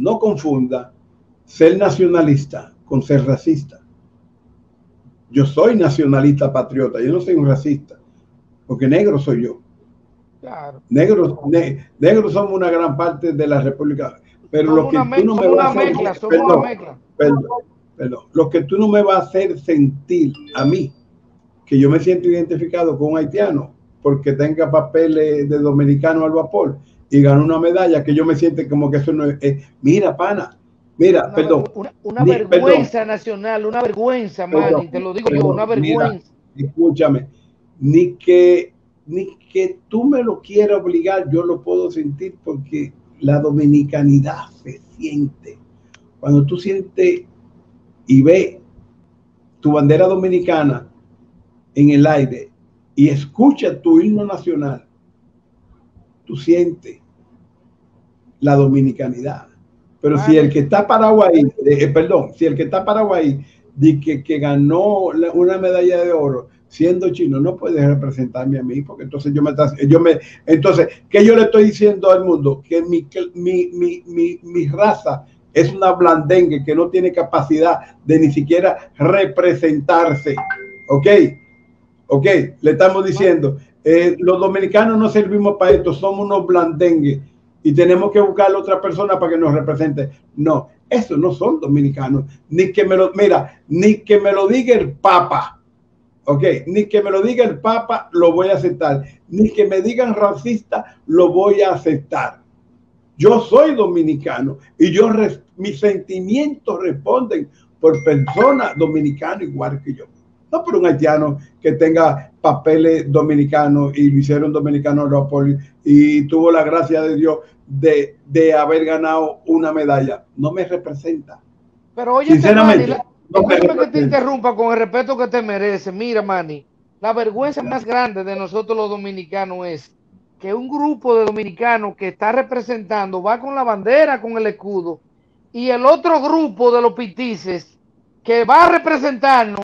no confunda ser nacionalista con ser racista. Yo soy nacionalista patriota, yo no soy un racista, porque negro soy yo. Claro. Negros, negros somos una gran parte de la República, pero lo que tú no me vas a hacer, perdón, perdón, perdón, lo que tú no me vas a hacer sentir a mí, que yo me siento identificado con un haitiano, porque tenga papeles de dominicano al vapor y ganó una medalla, que yo me siento como que eso no es, mira, pana, Mira, perdón. Una, vergüenza nacional, una vergüenza, Manny, te lo digo yo, una vergüenza. escúchame, ni que, ni que tú me lo quieras obligar, yo lo puedo sentir porque la dominicanidad se siente. Cuando tú sientes y ves tu bandera dominicana en el aire y escuchas tu himno nacional, tú sientes la dominicanidad. Pero si el que está Paraguay, eh, perdón, si el que está Paraguay di que, que ganó una medalla de oro siendo chino, no puede representarme a mí, porque entonces yo me, yo me entonces, ¿qué yo le estoy diciendo al mundo? Que mi, mi, mi, mi raza es una blandengue que no tiene capacidad de ni siquiera representarse. ¿Ok? ¿Ok? Le estamos diciendo, eh, los dominicanos no servimos para esto, somos unos blandengues y tenemos que buscar a otra persona para que nos represente. No, esos no son dominicanos. Ni que me lo, mira, ni que me lo diga el Papa. Ok, ni que me lo diga el Papa, lo voy a aceptar. Ni que me digan racista, lo voy a aceptar. Yo soy dominicano y yo mis sentimientos responden por persona dominicana igual que yo. No por un haitiano que tenga papeles dominicanos y lo hicieron dominicano y tuvo la gracia de Dios de, de, haber ganado una medalla. No me representa. Pero oye, Sinceramente, no me que te interrumpa con el respeto que te merece. Mira, Manny, la vergüenza más grande de nosotros los dominicanos es que un grupo de dominicanos que está representando va con la bandera, con el escudo, y el otro grupo de los pitices que va a representarnos